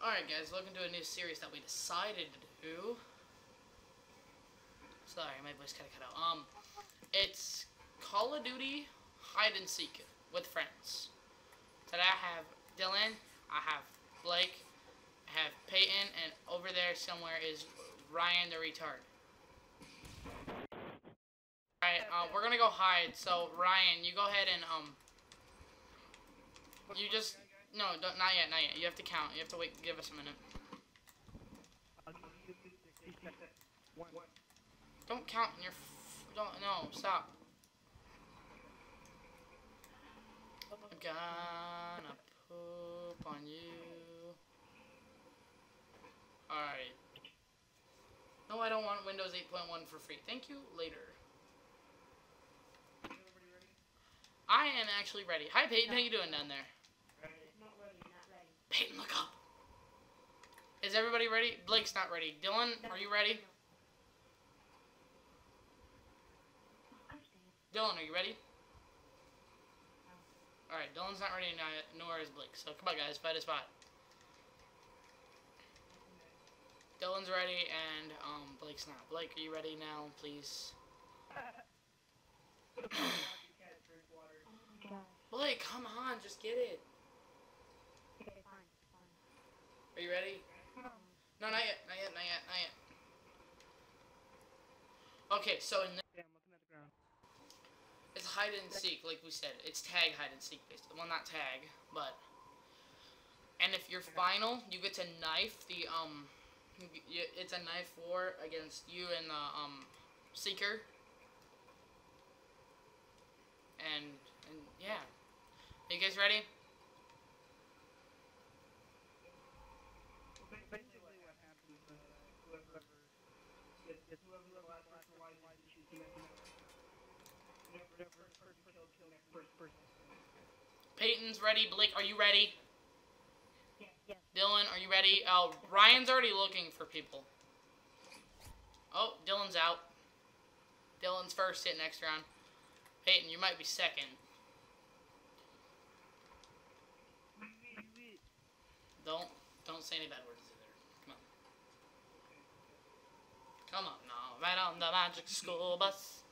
Alright guys, welcome to a new series that we decided to do. Sorry, my voice kinda cut out. Um, it's Call of Duty Hide and Seek with friends. Today I have Dylan, I have Blake, I have Peyton, and over there somewhere is Ryan the retard. Alright, uh, we're gonna go hide, so Ryan, you go ahead and, um, you just, no, don't, not yet, not yet. You have to count. You have to wait, give us a minute. Don't count in your, F don't, no, stop. I'm gonna poop on you. Alright. No, I don't want Windows 8.1 for free. Thank you, later. I am actually ready. Hi, Peyton. How you doing down there? Peyton, look up. Is everybody ready? Blake's not ready. Dylan, are you ready? Dylan, are you ready? Alright, Dylan's not ready now, nor is Blake. So come on, guys, fight a spot. Dylan's ready, and um, Blake's not. Blake, are you ready now, please? Blake, come on, just get it. Are you ready? No, not yet, not yet, not yet, not yet. Okay, so in this, Yeah, I'm looking at the ground. it's hide and seek, like we said. It's tag hide and seek based. Well, not tag, but. And if you're final, you get to knife the um. It's a knife war against you and the um seeker. And and yeah, Are you guys ready? Basically, what happens is whoever gets gets whoever the last person alive is the first person kill next first person. Peyton's ready. Blake, are you ready? Yes. Dylan, are you ready? Oh, Ryan's already looking for people. Oh, Dylan's out. Dylan's first hit next round. Peyton, you might be second. Don't don't say any bad words either. Come on. Come on now. Right on the magic school bus.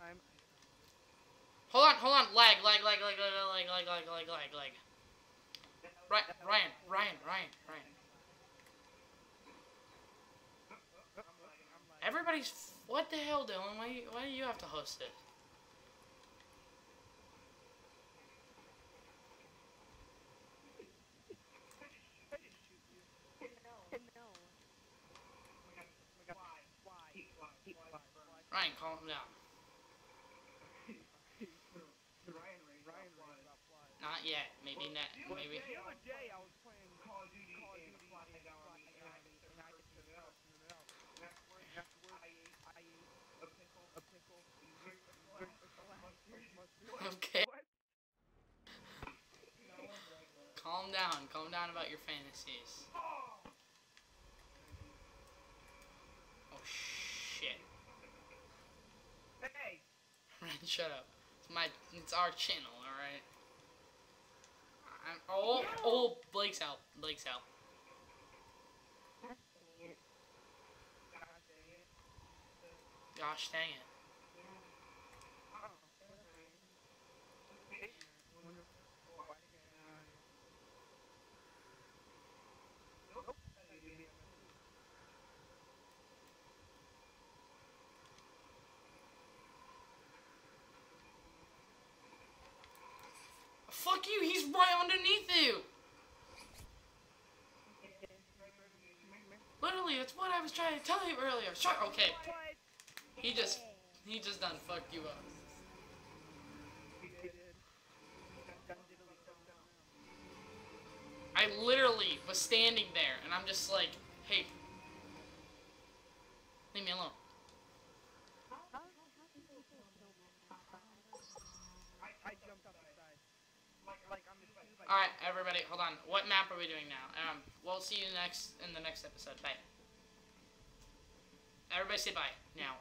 Um, Hold on, hold on. Lag, lag, lag, lag, lag, lag, lag, lag, lag, lag. Ryan, Ryan, Ryan, Ryan, Ryan. Everybody's. What the hell, Dylan? Why, why do you have to host it? No. why why why why Ryan, calm down. Ryan Ryan fly. Not yet. Maybe not. Maybe. The other day I was playing Call of Duty Call of Duty and and I it. And afterwards I ate I ate a pickle a pickle Okay. Calm down. Calm down about your fantasies. Oh shit. Ryan, shut up. It's my. It's our channel. All right. I'm, oh, oh, Blake's out. Blake's out. Gosh dang it. Fuck you. He's right underneath you. Literally, that's what I was trying to tell you earlier. Shut. Okay. He just. He just done fucked you up. I literally was standing there, and I'm just like, hey, leave me alone. I'm just like, All right, everybody, hold on. What map are we doing now? Um, we'll see you next in the next episode. Bye. Everybody say bye now.